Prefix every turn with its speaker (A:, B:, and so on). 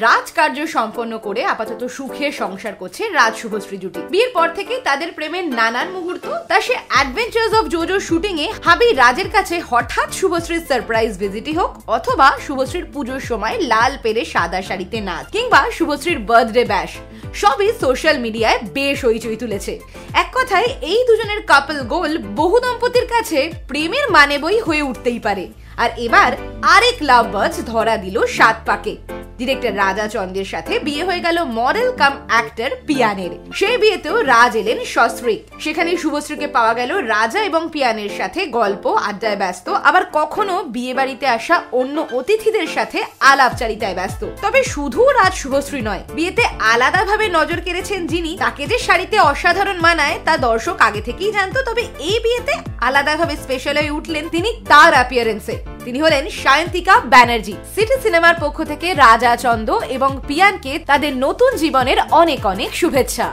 A: রাজকার্য সম্পন্ন করে আপাতত সুখে সংসার করছে রাজ শুভশ্রী জুটি। বিয়ের পর থেকে তাদের প্রেমের নানান মুহূর্ত। তা সে অ্যাডভেঞ্চার্স অফ জোজো শুটিং এ হাবি রাজের কাছে হঠাৎ শুভশ্রীর সারপ্রাইজ ভিজিটই হোক অথবা শুভশ্রীর পুজোর সময় লাল পেরে সাদা শাড়িতে নাচ কিংবা শুভশ্রীর বার্থডে ব্যাশ সবই সোশ্যাল মিডিয়ায় বেশ হইচই তুলেছে। এক কথায়, এই দুজনের কাপল গোল বহু দম্পতির কাছে প্রেমের মানে বই হয়ে উঠতেই পারে। আর এবার আরেক লাভ বার্ডস ধরা দিল সাত পাকে। ডিরেক্টর রাজা চন্দ্রের সাথে বিয়ে হয়ে গেল মডেল কাম অ্যাক্টর পিয়ানের। সেই বিয়েতেও রাজ এলেন সস্ত্রীক সেখানে শুভশ্রীকে পাওয়া গেল রাজা এবং পিয়ানের সাথে গল্প, আড্ডায় ব্যস্ত, আবার কখনো বিয়ে বাড়িতে আসা অন্য অতিথিদের সাথে আলাপচারিতায় ব্যস্ত। তবে শুধু রাজ শুভশ্রী নয়, বিয়েতে আলাদাভাবে নজর কেড়েছেন যিনি, তাকে যে শাড়িতে অসাধারণ মানায়, তা দর্শক আগে থেকেই জানতো, তবে এই বিয়েতে আলাদাভাবে স্পেশাল হয়ে উঠলেন তিনি তার অ্যাপিয়ারেন্সে তিনি হলেন সায়ন্তিকা ব্যানার্জি। সিটি সিনেমার পক্ষ থেকে রাজা চন্দ এবং পিয়ানকে তাদের নতুন জীবনের অনেক অনেক শুভেচ্ছা।